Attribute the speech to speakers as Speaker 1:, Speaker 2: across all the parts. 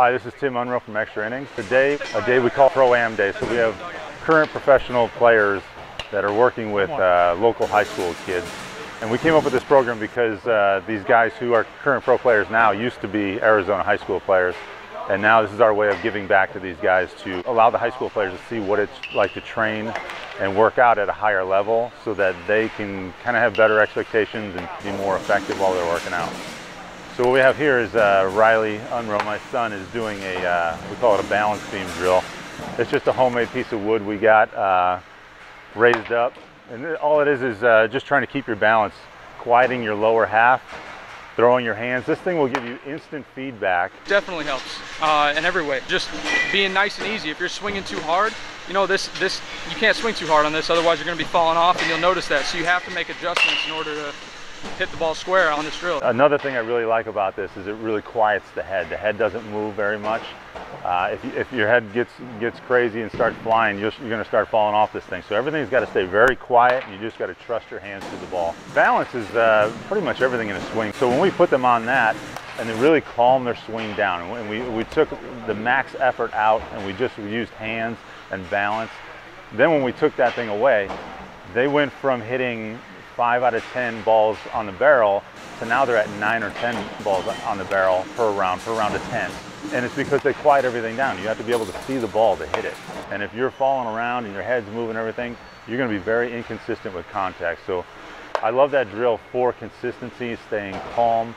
Speaker 1: Hi, this is Tim Unroe from Extra Innings. Today, a day we call Pro-Am Day, so we have current professional players that are working with uh, local high school kids. And we came up with this program because uh, these guys who are current pro players now used to be Arizona high school players. And now this is our way of giving back to these guys to allow the high school players to see what it's like to train and work out at a higher level so that they can kind of have better expectations and be more effective while they're working out. So what we have here is uh, Riley Unroe, my son, is doing a, uh, we call it a balance beam drill. It's just a homemade piece of wood we got uh, raised up. And all it is is uh, just trying to keep your balance, quieting your lower half, throwing your hands. This thing will give you instant feedback.
Speaker 2: Definitely helps uh, in every way. Just being nice and easy. If you're swinging too hard, you know this this you can't swing too hard on this, otherwise you're going to be falling off, and you'll notice that. So you have to make adjustments in order to hit the ball square on this drill.
Speaker 1: Another thing I really like about this is it really quiets the head. The head doesn't move very much. Uh, if, if, your head gets gets crazy and starts flying, you're, you're going to start falling off this thing. So everything's got to stay very quiet, and you just got to trust your hands to the ball. Balance is uh, pretty much everything in a swing. So when we put them on that, and they really calm their swing down, and we, we took the max effort out, and we just used hands and balance. Then when we took that thing away, they went from hitting five out of 10 balls on the barrel so now they're at nine or 10 balls on the barrel per round, per round of 10. And it's because they quiet everything down. You have to be able to see the ball to hit it. And if you're falling around and your head's moving everything, you're gonna be very inconsistent with contact. So I love that drill for consistency, staying calm,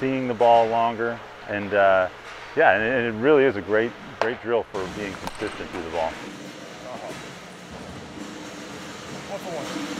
Speaker 1: seeing the ball longer. And uh, yeah, and it really is a great, great drill for being consistent through the ball. One for one.